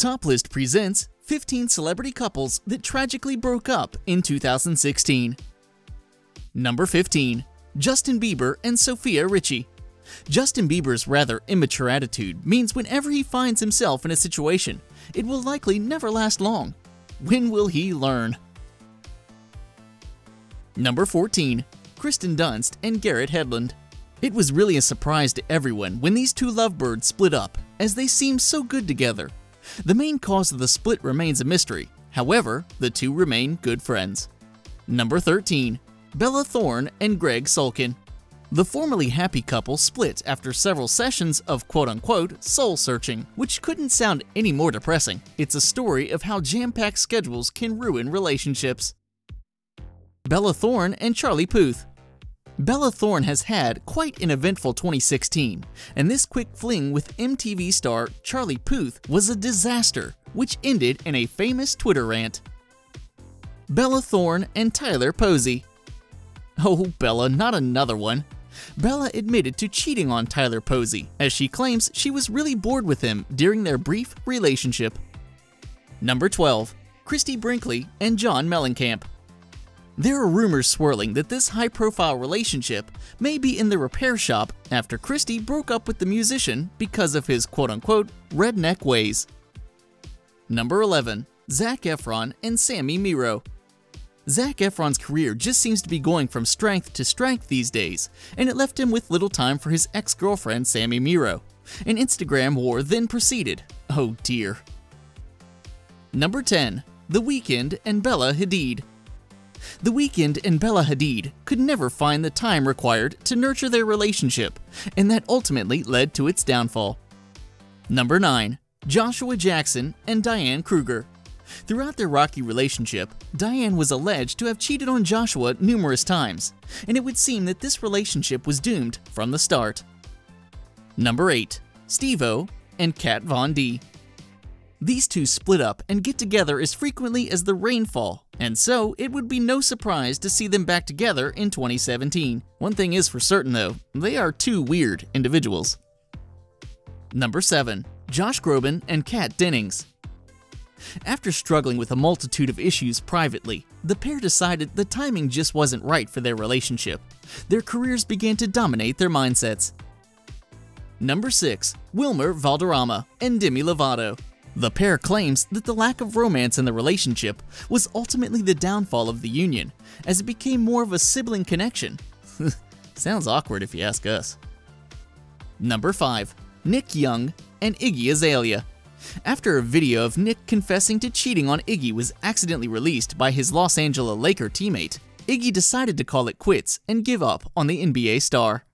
Top List presents 15 celebrity couples that tragically broke up in 2016. Number 15. Justin Bieber and Sofia Richie. Justin Bieber's rather immature attitude means whenever he finds himself in a situation, it will likely never last long. When will he learn? Number 14. Kristen Dunst and Garrett Hedlund. It was really a surprise to everyone when these two lovebirds split up, as they seemed so good together. The main cause of the split remains a mystery, however, the two remain good friends. Number 13. Bella Thorne and Gregg Sulkin. The formerly happy couple split after several sessions of quote unquote soul searching, which couldn't sound any more depressing. It's a story of how jam packed schedules can ruin relationships. Bella Thorne and Charlie Puth. Bella Thorne has had quite an eventful 2016, and this quick fling with MTV star Charlie Puth was a disaster, which ended in a famous Twitter rant. Bella Thorne and Tyler Posey. Oh, Bella, not another one. Bella admitted to cheating on Tyler Posey, as she claims she was really bored with him during their brief relationship. Number 12. Christie Brinkley and John Mellencamp. There are rumors swirling that this high profile relationship may be in the repair shop after Christie broke up with the musician because of his quote unquote redneck ways. Number 11. Zac Efron and Sami Miró. Zac Efron's career just seems to be going from strength to strength these days, and it left him with little time for his ex girlfriend Sami Miró. An Instagram war then proceeded. Oh dear. Number 10. The Weeknd and Bella Hadid. The Weeknd and Bella Hadid could never find the time required to nurture their relationship, and that ultimately led to its downfall. Number 9. Joshua Jackson and Diane Kruger. Throughout their rocky relationship, Diane was alleged to have cheated on Joshua numerous times, and it would seem that this relationship was doomed from the start. Number 8. Steve-O and Kat Von D. These two split up and get together as frequently as the rainfall, and so it would be no surprise to see them back together in 2017. One thing is for certain though, they are two weird individuals. Number 7. Josh Groban and Kat Dennings. After struggling with a multitude of issues privately, the pair decided the timing just wasn't right for their relationship. Their careers began to dominate their mindsets. Number 6. Wilmer Valderrama and Demi Lovato. The pair claims that the lack of romance in the relationship was ultimately the downfall of the union, as it became more of a sibling connection. Sounds awkward if you ask us. Number 5. Nick Young and Iggy Azalea. After a video of Nick confessing to cheating on Iggy was accidentally released by his Los Angeles Laker teammate, Iggy decided to call it quits and give up on the NBA star.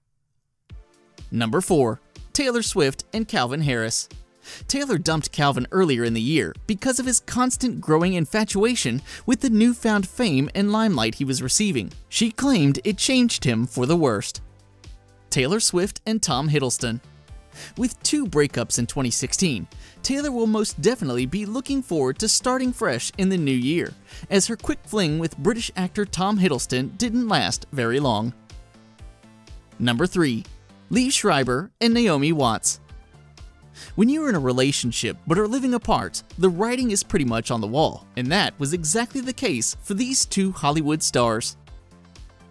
Number 4. Taylor Swift and Calvin Harris. Taylor dumped Calvin earlier in the year because of his constant growing infatuation with the newfound fame and limelight he was receiving. She claimed it changed him for the worst. Taylor Swift and Tom Hiddleston. With two breakups in 2016, Taylor will most definitely be looking forward to starting fresh in the new year, as her quick fling with British actor Tom Hiddleston didn't last very long. Number 3. Lee Schreiber and Naomi Watts. When you're in a relationship but are living apart, the writing is pretty much on the wall, and that was exactly the case for these two Hollywood stars.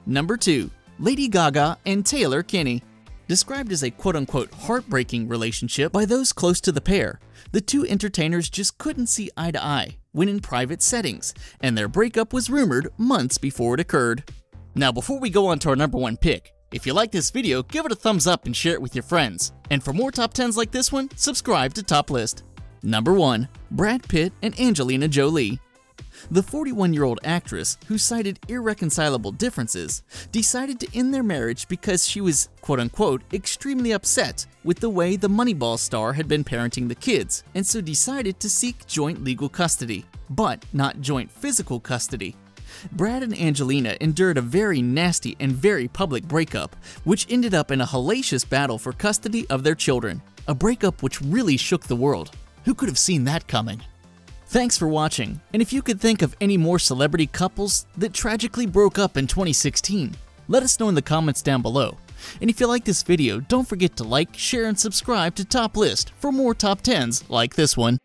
Number 2. Lady Gaga and Taylor Kinney. Described as a quote-unquote heartbreaking relationship by those close to the pair, the two entertainers just couldn't see eye to eye when in private settings, and their breakup was rumored months before it occurred. Now before we go on to our number one pick, if you like this video, give it a thumbs up and share it with your friends. And for more top 10s like this one, subscribe to Top List. Number 1. Brad Pitt and Angelina Jolie the 41 year old actress, who cited irreconcilable differences, decided to end their marriage because she was, quote unquote, extremely upset with the way the Moneyball star had been parenting the kids, and so decided to seek joint legal custody, but not joint physical custody. Brad and Angelina endured a very nasty and very public breakup, which ended up in a hellacious battle for custody of their children. A breakup which really shook the world. Who could have seen that coming? Thanks for watching, and if you could think of any more celebrity couples that tragically broke up in 2016, let us know in the comments down below. And if you like this video, don't forget to like, share, and subscribe to Top List for more top 10s like this one.